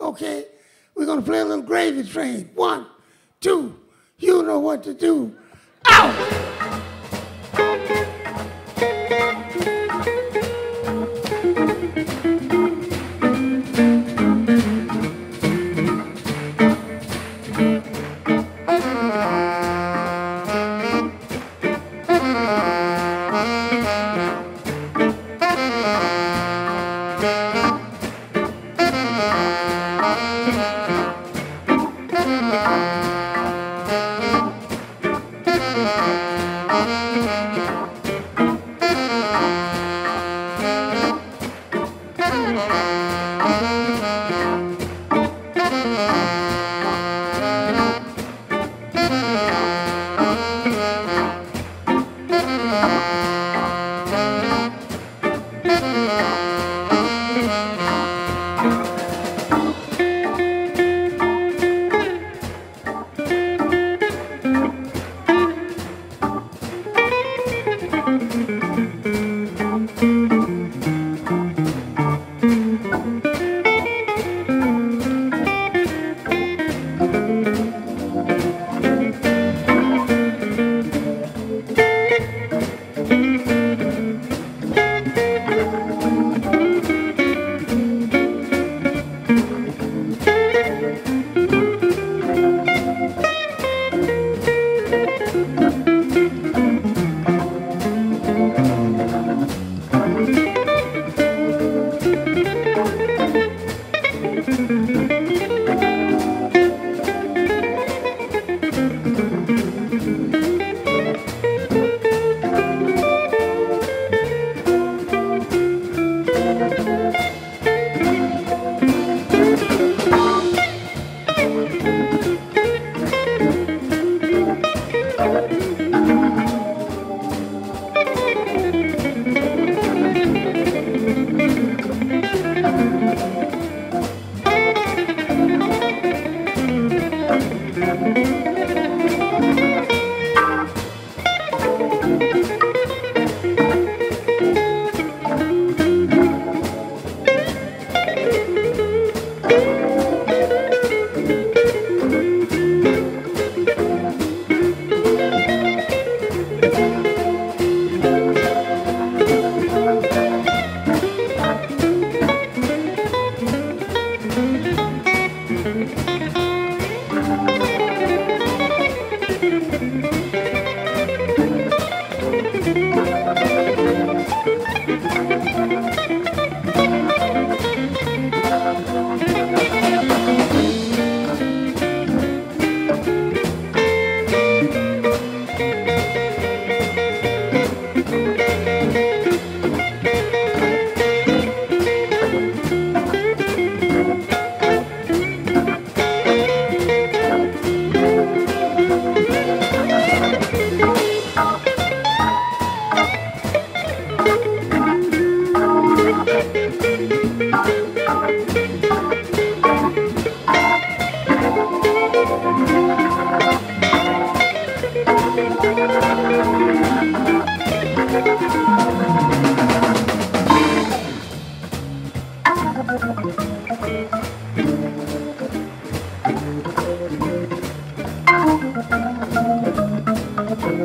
Okay? We're gonna play a little gravy train. One, two, you know what to do. Out! Música